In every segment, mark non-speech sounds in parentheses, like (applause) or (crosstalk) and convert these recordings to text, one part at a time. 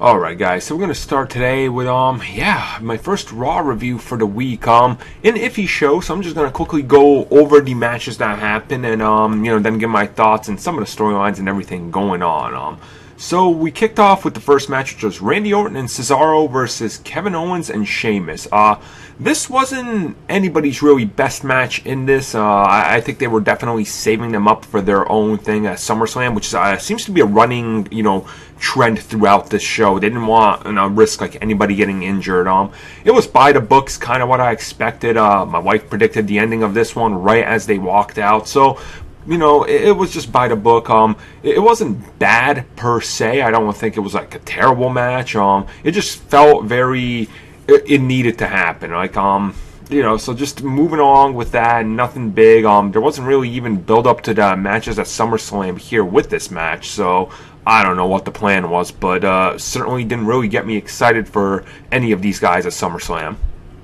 Alright guys, so we're gonna start today with um yeah, my first Raw review for the week. Um an iffy show, so I'm just gonna quickly go over the matches that happened and um, you know, then give my thoughts and some of the storylines and everything going on. Um so we kicked off with the first match, which was Randy Orton and Cesaro versus Kevin Owens and Sheamus. Uh, this wasn't anybody's really best match in this. Uh, I, think they were definitely saving them up for their own thing at SummerSlam, which uh, seems to be a running, you know, trend throughout this show. They didn't want you know, risk like anybody getting injured. Um, it was by the books, kind of what I expected. Uh, my wife predicted the ending of this one right as they walked out. So you know, it, was just by the book. Um, it, it, wasn't bad per se. I don't think it was like a terrible match. Um, it just felt very. It, it needed to happen. Like um, you know, so just moving along with that, nothing big. Um, there wasn't really even build up to the matches at SummerSlam here with this match. So I don't know what the plan was, but uh, certainly didn't really get me excited for any of these guys at SummerSlam.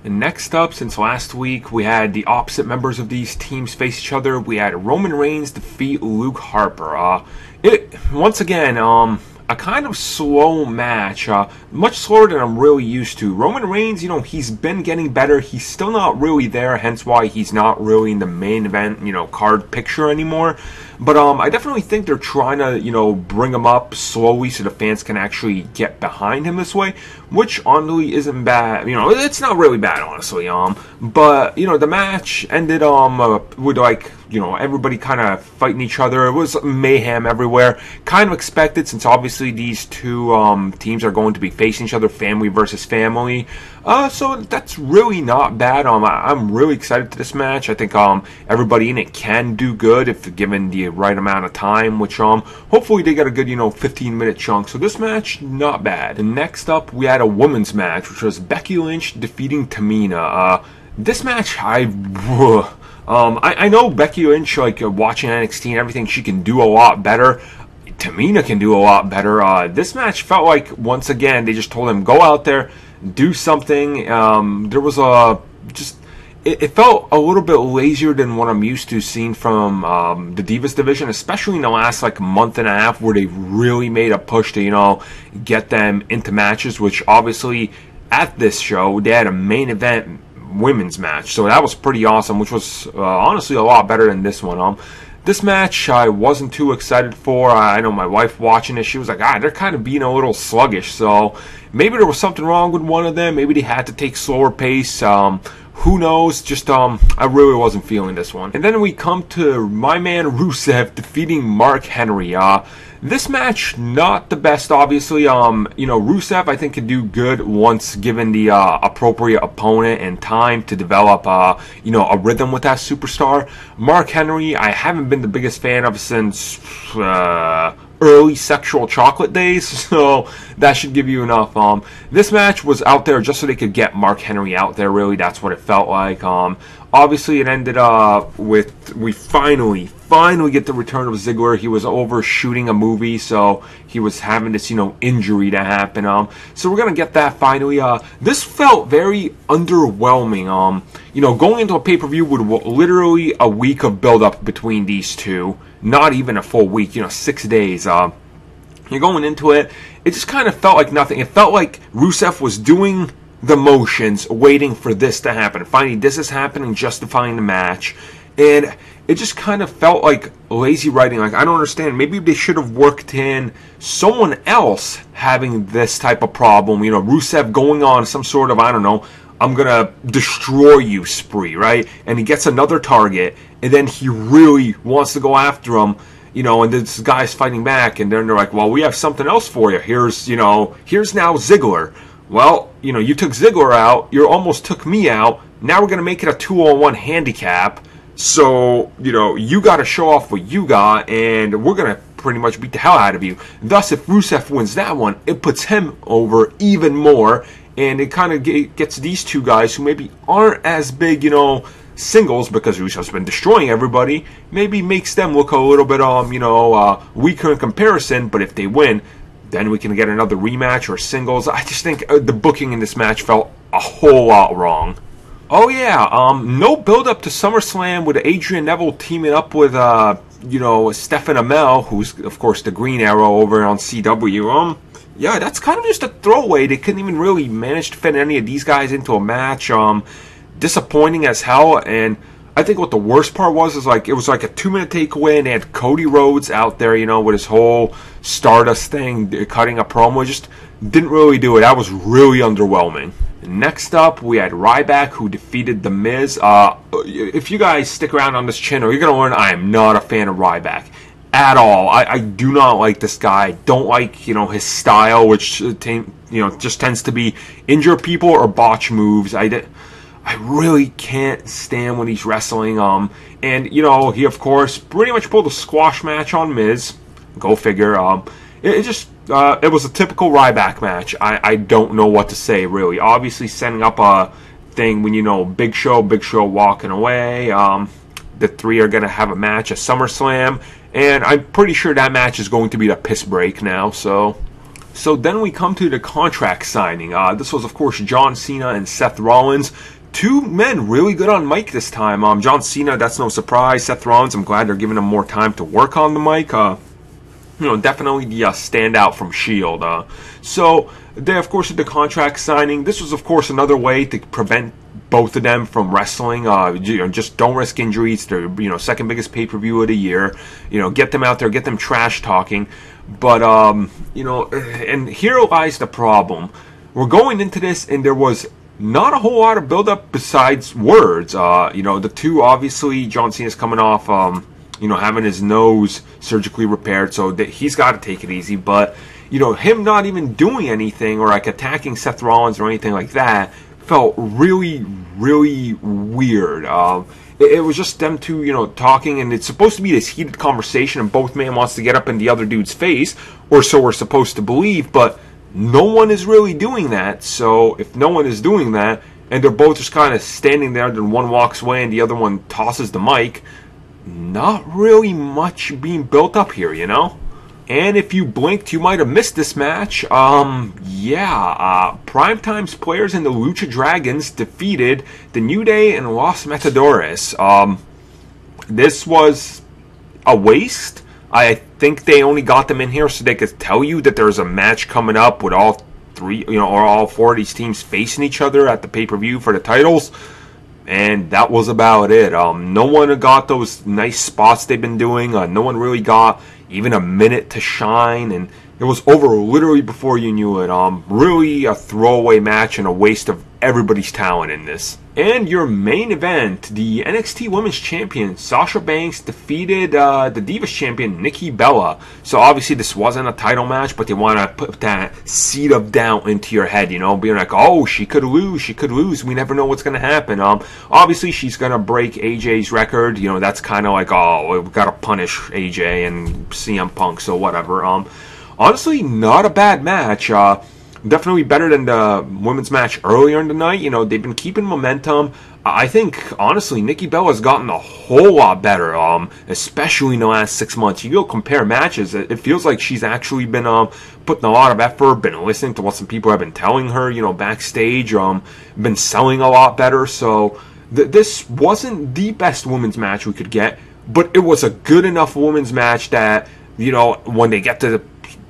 And next up, since last week, we had the opposite members of these teams face each other. We had Roman Reigns defeat Luke Harper. Uh, it once again, um, a kind of slow match, uh, much slower than I'm really used to. Roman Reigns, you know, he's been getting better. He's still not really there, hence why he's not really in the main event, you know, card picture anymore. But um, I definitely think they're trying to, you know, bring him up slowly so the fans can actually get behind him this way, which honestly isn't bad. You know, it's not really bad, honestly. Um, but you know, the match ended um uh, with like you know everybody kind of fighting each other. It was mayhem everywhere. Kind of expected since obviously these two um teams are going to be facing each other, family versus family. Uh, so that's really not bad. Um, I, am really excited to this match. I think um everybody in it can do good if given the right amount of time. Which um hopefully they get a good you know 15 minute chunk. So this match not bad. And next up we had a women's match, which was Becky Lynch defeating Tamina. Uh, this match I. Um, I, I, know Becky Lynch, like uh, watching NXT and everything, she can do a lot better. Tamina can do a lot better. Uh, this match felt like once again they just told him go out there, do something. Um, there was a just it, it, felt a little bit lazier than what I'm used to seeing from um, the Divas division, especially in the last like month and a half, where they really made a push to you know get them into matches. Which obviously at this show they had a main event women's match, so that was pretty awesome. Which was uh, honestly a lot better than this one. Um, this match I wasn't too excited for. I know my wife watching it, she was like, ah, they're kind of being a little sluggish. So maybe there was something wrong with one of them. Maybe they had to take slower pace. Um, who knows? Just um, I really wasn't feeling this one. And then we come to my man Rusev defeating Mark Henry. Uh, this match, not the best, obviously. Um, you know, Rusev, I think, can do good once given the uh, appropriate opponent and time to develop, uh, you know, a rhythm with that superstar. Mark Henry, I haven't been the biggest fan of since uh, early sexual chocolate days, (laughs) so that should give you enough. Um, this match was out there just so they could get Mark Henry out there. Really, that's what it felt like. Um, obviously, it ended up with we finally finally get the return of Ziggler. He was overshooting a movie, so he was having this, you know, injury to happen. Um, so we're gonna get that finally. Uh, this felt very underwhelming. Um, you know, going into a pay per view with literally a week of build up between these two, not even a full week. You know, six days. Uh, you're going into it. It just kind of felt like nothing. It felt like Rusev was doing the motions, waiting for this to happen. Finally, this is happening, justifying the match. And it just kind of felt like lazy writing. Like, I don't understand. Maybe they should have worked in someone else having this type of problem. You know, Rusev going on some sort of, I don't know, I'm to destroy you spree, right? And he gets another target, and then he really wants to go after him. You know, and this guy's fighting back, and then they're like, "Well, we have something else for you. Here's, you know, here's now Ziggler. Well, you know, you took Ziggler out. You almost took me out. Now we're to make it a two-on-one handicap." So, you know, you got to show off what you got, and we're going to pretty much beat the hell out of you. Thus, if Rusev wins that one, it puts him over even more, and it kind of gets these two guys who maybe aren't as big, you know, singles because Rusev's been destroying everybody, maybe makes them look a little bit, um, you know, uh, weaker in comparison. But if they win, then we can get another rematch or singles. I just think uh, the booking in this match felt a whole lot wrong. Oh yeah, um, no build up to SummerSlam with Adrian Neville teaming up with uh, you know, Stephen Amell, who's of course the Green Arrow over on CW. Um, yeah, that's kind of just a throwaway. They couldn't even really manage to fit any of these guys into a match. Um, disappointing as hell. And I think what the worst part was is like it was like a two minute takeaway, and they had Cody Rhodes out there, you know, with his whole Stardust thing, cutting a promo. Just didn't really do it. That was really underwhelming. Next up, we had Ryback, who defeated The Miz. Uh, if you guys stick around on this channel, you're going to learn I am not a fan of Ryback at all. I, I, do not like this guy. Don't like you know his style, which uh, you know just tends to be injure people or botch moves. I did. I really can't stand when he's wrestling. Um, and you know he of course pretty much pulled a squash match on Miz. Go figure. Um, it, it just uh, it was a typical Ryback match. I, I don't know what to say really. Obviously setting up a thing when you know Big Show, Big Show walking away. Um, the three are gonna have a match at SummerSlam and I'm pretty sure that match is going to be the piss break now. So, so then we come to the contract signing. Uh, this was, of course, John Cena and Seth Rollins. Two men really good on mic this time. Um, John Cena, that's no surprise. Seth Rollins, I'm glad they're giving him more time to work on the mic. Uh, you know, definitely the uh, standout from Shield. Uh, so they, of course, did the contract signing. This was, of course, another way to prevent both of them from wrestling. Uh, you know, just don't risk injuries. They're you know second biggest pay per view of the year. You know, get them out there, get them trash talking. But um, you know, and here lies the problem. We're going into this, and there was not a whole lot of build up besides words. Uh, you know, the two obviously John Cena's coming off. Um, you know, having his nose surgically repaired, so that he's got to take it easy. But you know, him not even doing anything or like attacking Seth Rollins or anything like that felt really, really weird. Um, it, it, was just them two, you know, talking, and it's supposed to be this heated conversation, and both man wants to get up in the other dude's face, or so we're supposed to believe, but no one is really doing that. So if no one is doing that, and they're both just kind of standing there, then one walks away and the other one tosses the mic, not really much being built up here, you know? And if you blinked, you might have missed this match. Um, yeah, uh, Primetime's players and the Lucha Dragons defeated the New Day and Los Matadores. Um, this was a waste. I think they only got them in here so they could tell you that there's a match coming up with all three, you know, or all four of these teams facing each other at the pay per view for the titles. And that was about it. Um, no one got those nice spots they've been doing. Uh, no one really got even a minute to shine, and it was over literally before you knew it. Um, really a throwaway match and a waste of everybody's talent in this. And your main event, the NXT Women's Champion Sasha Banks defeated uh, the Divas Champion Nikki Bella. So obviously this wasn't a title match, but they want to put that seed of doubt into your head, you know, being like, oh, she could lose, she could lose. We never know what's going to happen. Um, obviously she's going to break AJ's record. You know, that's kind of like, oh, we got to punish AJ and CM Punk, so whatever. Um, honestly, not a bad match. Uh, definitely better than the women's match earlier in the night. You know, they've been keeping momentum. I think honestly, Nikki Bella has gotten a whole lot better, um, especially in the last six months. You go compare matches, it, feels like she's actually been um, putting a lot of effort, been listening to what some people have been telling her, you know, backstage, um, been selling a lot better. So th- this wasn't the best women's match we could get, but it was a good enough women's match that you know when they get to the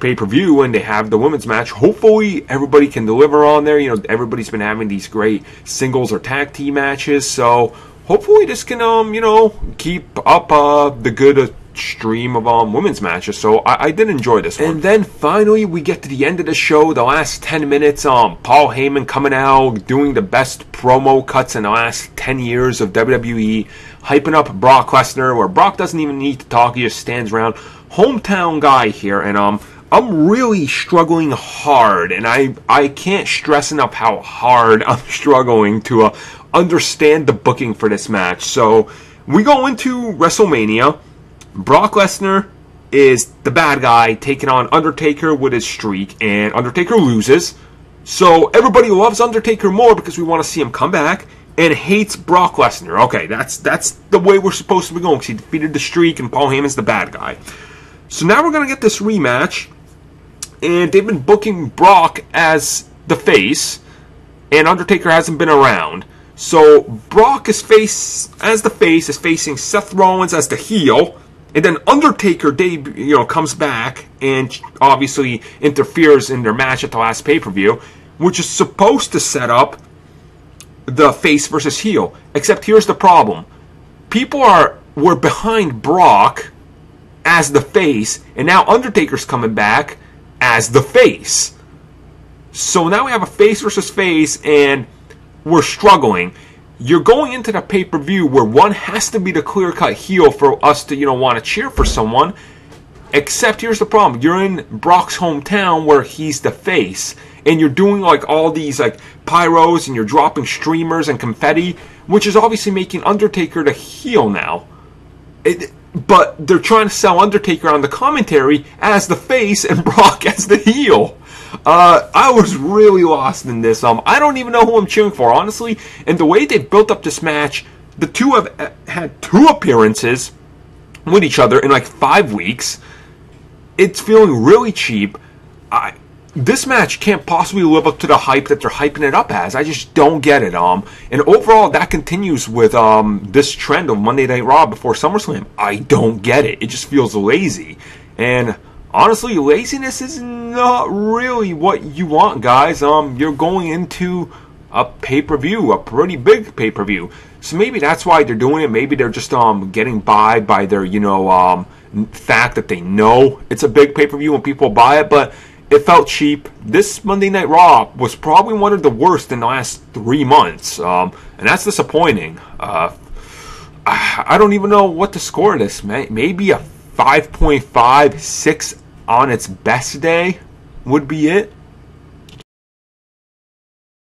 pay per view and they have the women's match. Hopefully, everybody can deliver on there. You know, everybody's been having these great singles or tag team matches, so hopefully this can um you know keep up uh the good. Uh, stream of um women's matches so I, I did enjoy this one and then finally we get to the end of the show the last 10 minutes um paul heyman coming out doing the best promo cuts in the last 10 years of wwe hyping up brock lesnar where brock doesn't even need to talk he just stands around hometown guy here and um I'm really struggling hard, and I I can't stress enough how hard (laughs) I'm struggling to uh, understand the booking for this match. So we go into WrestleMania. Brock Lesnar is the bad guy taking on Undertaker with his streak, and Undertaker loses. So everybody loves Undertaker more because we want to see him come back and hates Brock Lesnar. Okay, that's that's the way we're supposed to be going because he defeated the streak and Paul Heyman's the bad guy. So now we're gonna get this rematch and they've been booking Brock as the face, and Undertaker hasn't been around. So Brock is face as the face is facing Seth Rollins as the heel, and then Undertaker deb- you know comes back and obviously interferes in their match at the last pay per view, which is supposed to set up the face versus heel. Except here's the problem: people are were behind Brock as the face, and now Undertaker's coming back as the face. So now we have a face versus face, and we're struggling. You're going into the pay per view where one has to be the clear cut heel for us to, you know, want to cheer for someone. Except here's the problem: you're in Brock's hometown where he's the face, and you're doing like all these like pyros, and you're dropping streamers and confetti, which is obviously making Undertaker the heel now. It, but they're trying to sell Undertaker on the commentary as the face and (laughs) Brock as the heel. Uh, I was really lost in this. Um, I don't even know who I'm cheering for, honestly. And the way they built up this match, the two have uh, had two appearances with each other in like five weeks. It's feeling really cheap. I this match can't possibly live up to the hype that they're hyping it up as. I just don't get it. Um, and overall, that continues with um this trend of Monday Night Raw before SummerSlam. I don't get it. It just feels lazy, and honestly, laziness is not really what you want, guys. Um, you're going into a pay per view, a pretty big pay per view, so maybe that's why they're doing it. Maybe they're just um getting by by their you know um fact that they know it's a big pay per view and people buy it, but it felt cheap. This Monday Night Raw was probably one of the worst in the last three months, um, and that's disappointing. Uh, (sighs) I don't even know what to score this. Maybe a 5.5, 6 on its best day would be it.